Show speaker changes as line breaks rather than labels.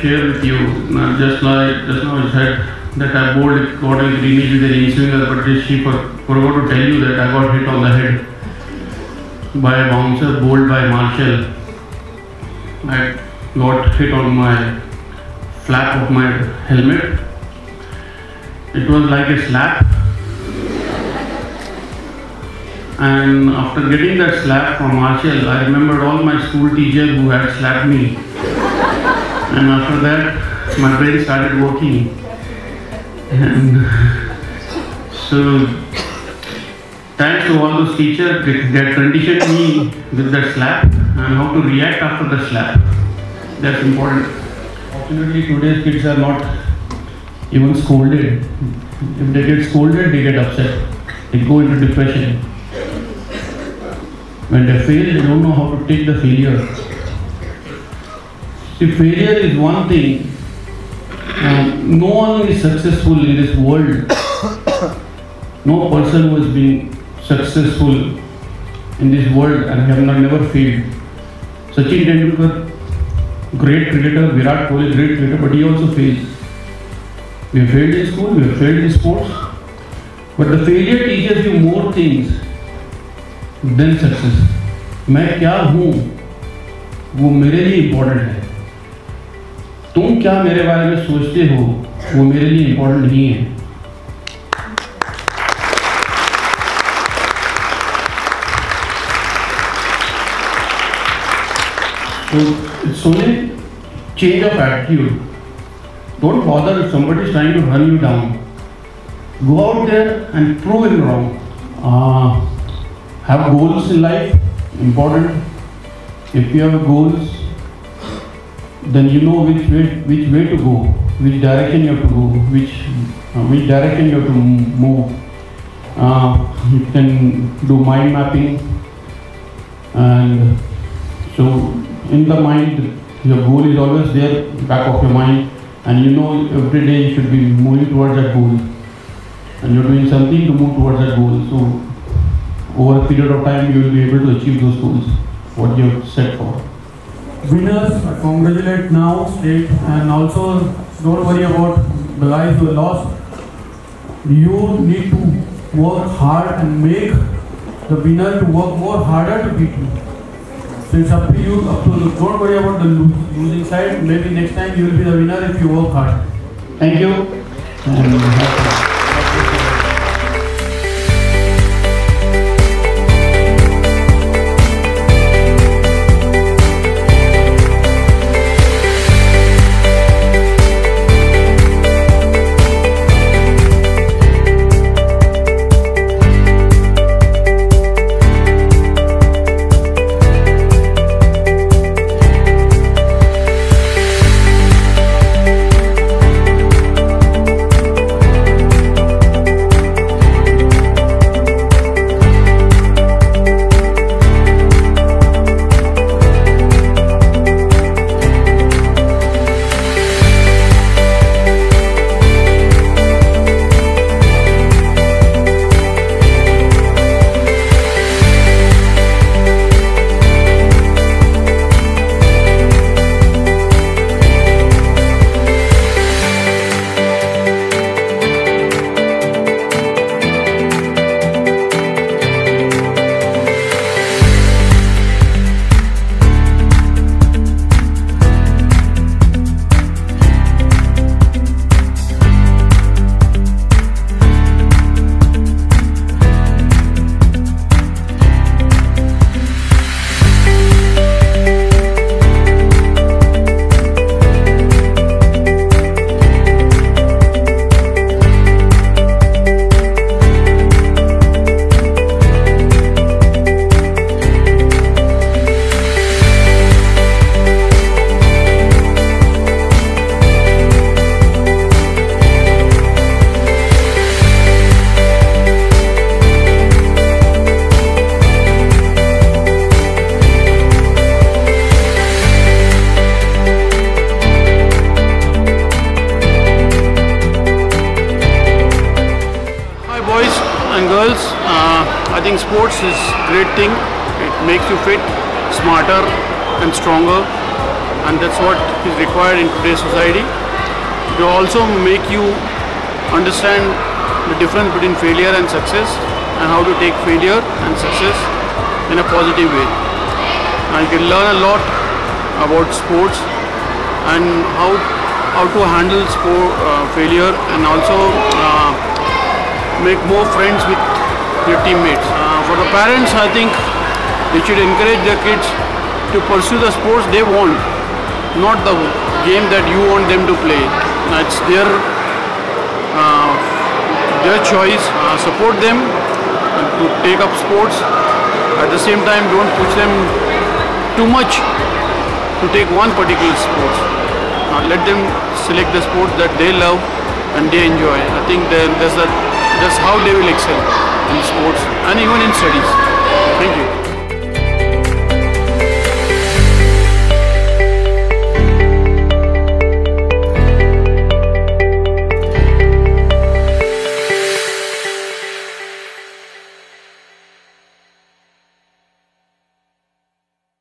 share with you. Uh, just like just now I said that I bowled Gordon Greenidge with an in swinger, but she forgot to tell you that I got hit on the head by a bouncer bowled by Marshall. I got hit on my flap of my helmet. It was like a slap. And after getting that slap from Marshall, I remembered all my school teachers who had slapped me. And after that, my brain started working. And so, thanks to all those teachers that conditioned me with that slap and how to react after the slap. That's important. Fortunately, today's kids are not even scolded. If they get scolded, they get upset. They go into depression. When they fail, they don't know how to take the failure. See, failure is one thing. Um, no one is successful in this world. no person who has been successful in this world and have not never failed. Sachin Tendulkar, great cricketer, Virat Kohli, great cricketer, but he also fails. We have failed in school, we have failed in sports, but the failure teaches you more things than success. मैं क्या हूँ वो मेरे लिए important है तुम क्या मेरे बारे में सोचते हो? वो मेरे लिए इंपॉर्टेंट नहीं है। तो सुने change of attitude don't bother somebody is trying to run you down go out there and prove in wrong have goals in life important if you have goals then you know which way which way to go, which direction you have to go, which uh, which direction you have to move. Uh, you can do mind mapping, and so in the mind, your goal is always there, back of your mind, and you know every day you should be moving towards that goal, and you're doing something to move towards that goal. So over a period of time, you will be able to achieve those goals, what you have set for.
Winners, congratulate now, state, and also don't worry about the guys who lost. You need to work hard and make the winner to work more harder to beat you. So it's up to you. Up to don't worry about the losing side. Maybe next time you will be the winner if you work hard.
Thank you. Sports is great thing. It makes you fit, smarter and stronger. and that's what is required in today's society. It will also make you understand the difference between failure and success and how to take failure and success in a positive way. And you can learn a lot about sports and how how to handle sport, uh, failure and also uh, make more friends with your teammates. For the parents, I think they should encourage their kids to pursue the sports they want, not the game that you want them to play. That's their uh, their choice. Uh, support them to take up sports. At the same time, don't push them too much to take one particular sport. Uh, let them select the sport that they love and they enjoy. I think that that's, that, that's how they will excel in sports and even in studies. Thank you.